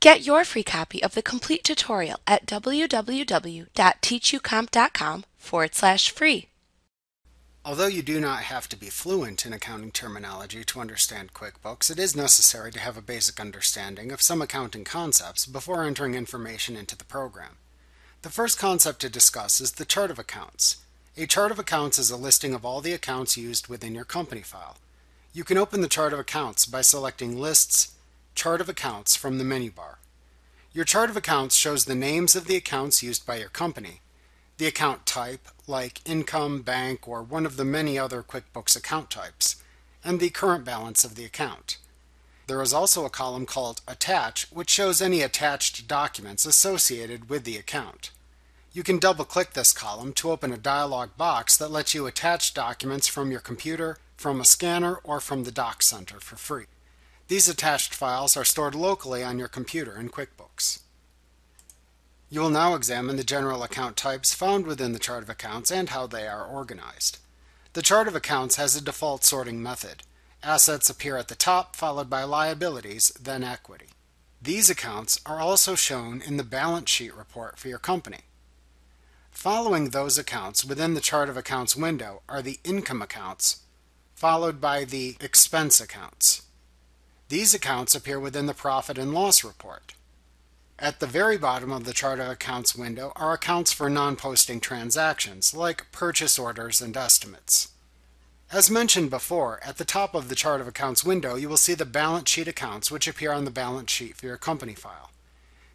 Get your free copy of the complete tutorial at www.teachucomp.com forward slash free. Although you do not have to be fluent in accounting terminology to understand QuickBooks, it is necessary to have a basic understanding of some accounting concepts before entering information into the program. The first concept to discuss is the chart of accounts. A chart of accounts is a listing of all the accounts used within your company file. You can open the chart of accounts by selecting Lists, Chart of Accounts from the menu bar. Your chart of accounts shows the names of the accounts used by your company, the account type, like income, bank, or one of the many other QuickBooks account types, and the current balance of the account. There is also a column called Attach, which shows any attached documents associated with the account. You can double-click this column to open a dialog box that lets you attach documents from your computer, from a scanner, or from the Doc Center for free. These attached files are stored locally on your computer in QuickBooks. You will now examine the general account types found within the chart of accounts and how they are organized. The chart of accounts has a default sorting method. Assets appear at the top, followed by liabilities, then equity. These accounts are also shown in the balance sheet report for your company. Following those accounts within the chart of accounts window are the income accounts, followed by the expense accounts. These accounts appear within the profit and loss report. At the very bottom of the chart of accounts window are accounts for non-posting transactions, like purchase orders and estimates. As mentioned before, at the top of the chart of accounts window, you will see the balance sheet accounts which appear on the balance sheet for your company file.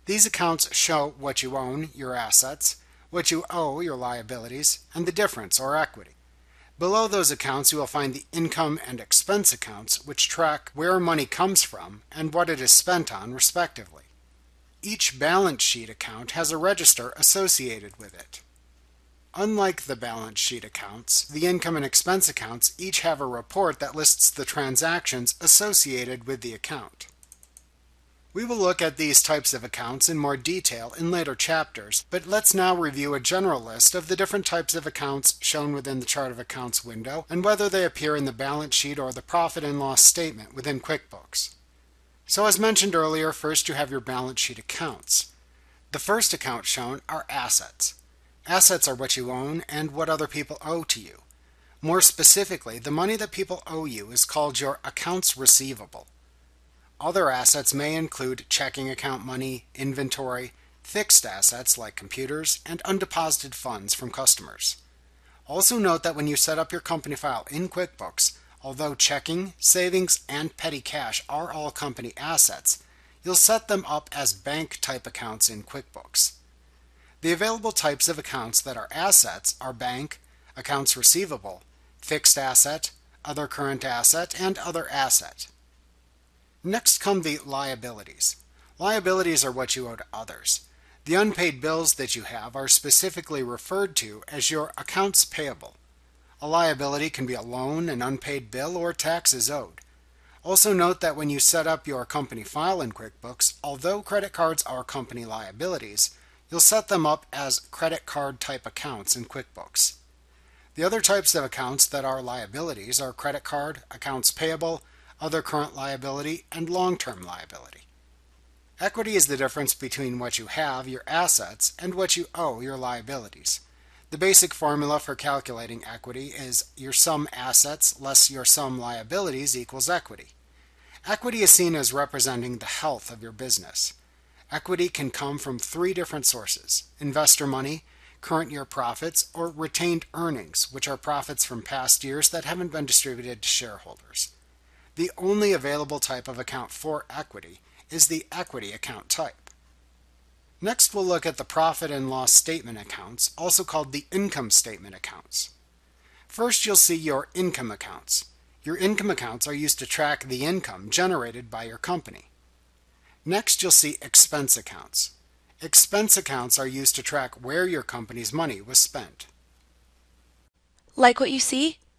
These accounts show what you own, your assets, what you owe, your liabilities, and the difference, or equity. Below those accounts, you will find the income and expense accounts, which track where money comes from and what it is spent on, respectively. Each balance sheet account has a register associated with it. Unlike the balance sheet accounts, the income and expense accounts each have a report that lists the transactions associated with the account. We will look at these types of accounts in more detail in later chapters, but let's now review a general list of the different types of accounts shown within the Chart of Accounts window and whether they appear in the balance sheet or the profit and loss statement within QuickBooks. So as mentioned earlier, first you have your balance sheet accounts. The first account shown are assets. Assets are what you own and what other people owe to you. More specifically, the money that people owe you is called your accounts receivable. Other assets may include checking account money, inventory, fixed assets like computers, and undeposited funds from customers. Also note that when you set up your company file in QuickBooks, although checking, savings, and petty cash are all company assets, you'll set them up as bank type accounts in QuickBooks. The available types of accounts that are assets are bank, accounts receivable, fixed asset, other current asset, and other asset. Next come the liabilities. Liabilities are what you owe to others. The unpaid bills that you have are specifically referred to as your accounts payable. A liability can be a loan, an unpaid bill, or taxes owed. Also note that when you set up your company file in QuickBooks, although credit cards are company liabilities, you'll set them up as credit card type accounts in QuickBooks. The other types of accounts that are liabilities are credit card, accounts payable, other current liability, and long-term liability. Equity is the difference between what you have, your assets, and what you owe, your liabilities. The basic formula for calculating equity is your sum assets less your sum liabilities equals equity. Equity is seen as representing the health of your business. Equity can come from three different sources investor money, current year profits, or retained earnings, which are profits from past years that haven't been distributed to shareholders. The only available type of account for equity is the equity account type. Next, we'll look at the profit and loss statement accounts, also called the income statement accounts. First, you'll see your income accounts. Your income accounts are used to track the income generated by your company. Next, you'll see expense accounts. Expense accounts are used to track where your company's money was spent. Like what you see?